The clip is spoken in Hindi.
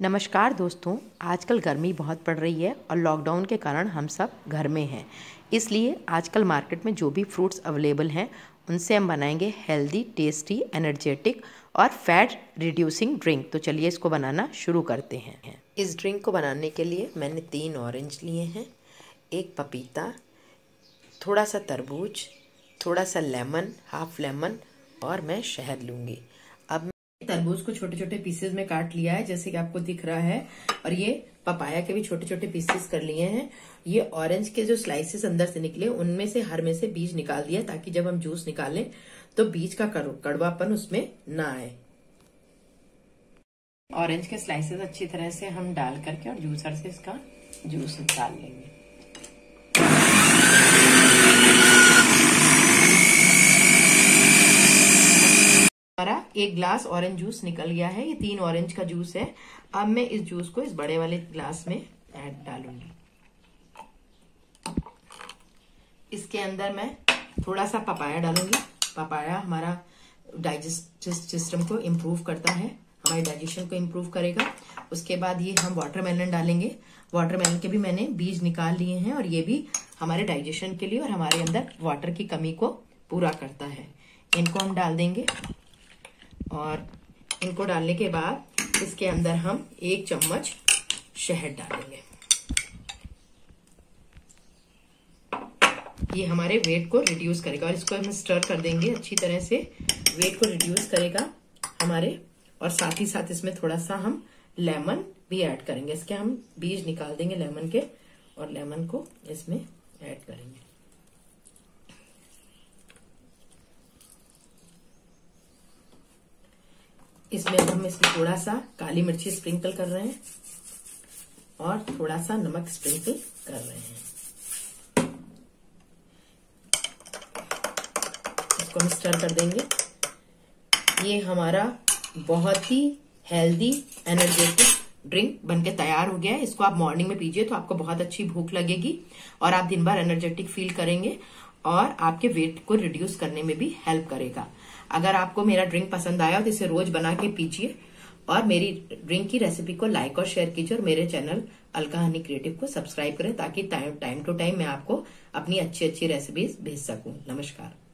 नमस्कार दोस्तों, आजकल गर्मी बहुत पड़ रही है और लॉकडाउन के कारण हम सब घर में हैं। इसलिए आजकल मार्केट में जो भी फ्रूट्स अवेलेबल हैं, उनसे हम बनाएँगे हेल्दी टेस्टी एनर्जेटिक और फैट रिड्यूसिंग ड्रिंक तो चलिए इसको बनाना शुरू करते हैं। इस ड्रिंक को बनाने के लिए मैंने तीन ऑरेंज लिए हैं, एक पपीता, थोड़ा सा तरबूज, थोड़ा सा लेमन हाफ़ लेमन और मैं शहद लूँगी। तरबूज को छोटे छोटे पीसेस में काट लिया है, जैसे कि आपको दिख रहा है। और ये पपाया के भी छोटे छोटे पीसेस कर लिए हैं। ये ऑरेंज के जो स्लाइसेस अंदर से निकले, उनमें से हर में से बीज निकाल दिया ताकि जब हम जूस निकालें तो बीज का कड़वापन उसमें ना आए। ऑरेंज के स्लाइसेस अच्छी तरह से हम डाल करके और जूसर से इसका जूस निकाल लेंगे। हमारा एक ग्लास ऑरेंज जूस निकल गया है। ये तीन ऑरेंज का जूस है। अब मैं इस जूस को इस बड़े वाले ग्लास में ऐड डालूँगी। इसके अंदर मैं थोड़ा सा पपाया डालूँगी। पपाया हमारा डाइजेस्टिव सिस्टम को इम्प्रूव करता है। हमारे डाइजेशन को इम्प्रूव करेगा। उसके बाद ये हम वाटरमेलन डालेंगे। वाटरमेलन के भी मैंने बीज निकाल लिए हैं और ये भी हमारे डाइजेशन के लिए और हमारे अंदर वाटर की कमी को पूरा करता है। इनको हम डाल देंगे। और इनको डालने के बाद इसके अंदर हम एक चम्मच शहद डालेंगे। ये हमारे वेट को रिड्यूस करेगा और इसको हम स्टर कर देंगे अच्छी तरह से। वेट को रिड्यूस करेगा हमारे और साथ ही साथ इसमें थोड़ा सा हम लेमन भी ऐड करेंगे। इसके हम बीज निकाल देंगे लेमन के और लेमन को इसमें ऐड करेंगे। इसमें हम इसमें थोड़ा सा काली मिर्ची स्प्रिंकल कर रहे हैं और थोड़ा सा नमक स्प्रिंकल कर रहे हैं। इसको हम स्टर कर देंगे। ये हमारा बहुत ही हेल्दी एनर्जेटिक ड्रिंक बनके तैयार हो गया है। इसको आप मॉर्निंग में पीजिए तो आपको बहुत अच्छी भूख लगेगी और आप दिन भर एनर्जेटिक फील करेंगे। और आपके वेट को रिड्यूस करने में भी हेल्प करेगा। अगर आपको मेरा ड्रिंक पसंद आया तो इसे रोज बना के पीजिए और मेरी ड्रिंक की रेसिपी को लाइक और शेयर कीजिए और मेरे चैनल अलका हनी क्रिएटिव को सब्सक्राइब करें ताकि टाइम टाइम टू टाइम मैं आपको अपनी अच्छी अच्छी रेसिपीज़ भेज सकूँ। नमस्कार।